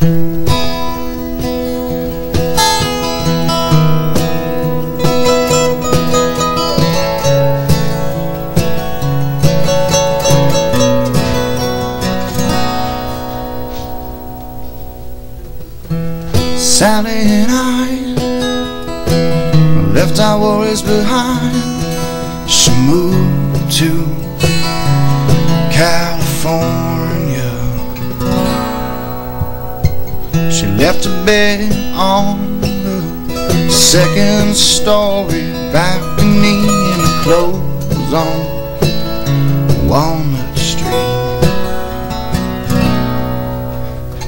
Sally and I left our worries behind. She moved to California. She left her bed on the second story balcony and clothes on Walnut Street.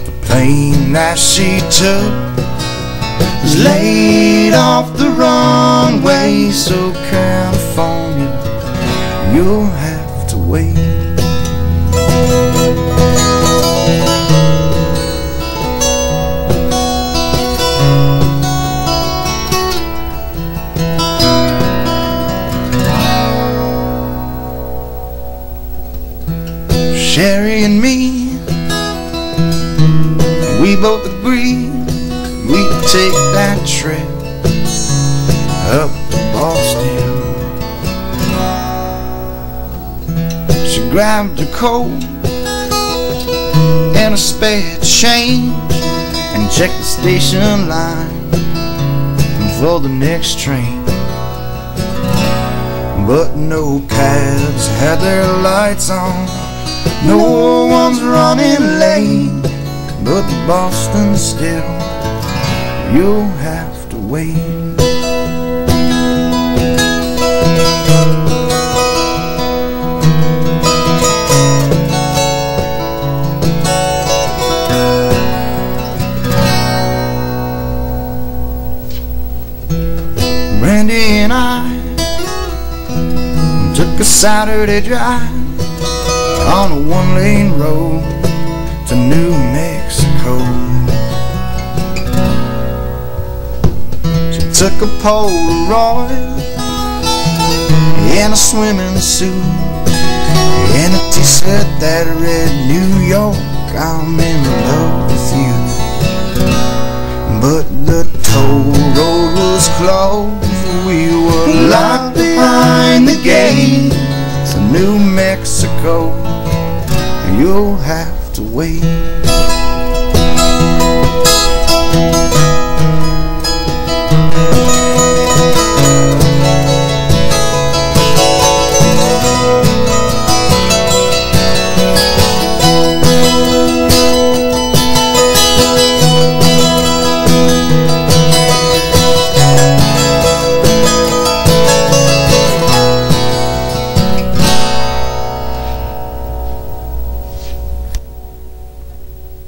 The plane that she took was laid off the runway, so California, you'll have to wait. Sherry and me we both agree we'd take that trip up to Boston. She grabbed her coat and a spare change and checked the station line for the next train. But no cabs had their lights on, no one's running late. But Boston still, you'll have to wait. Brandy and I took a Saturday drive on a one-lane road to New Mexico. She took a Polaroid in a swimming suit and a t-shirt that read New York, I'm in love with you. But the toll road was closed, we were locked behind the gate to New Mexico. You'll have to wait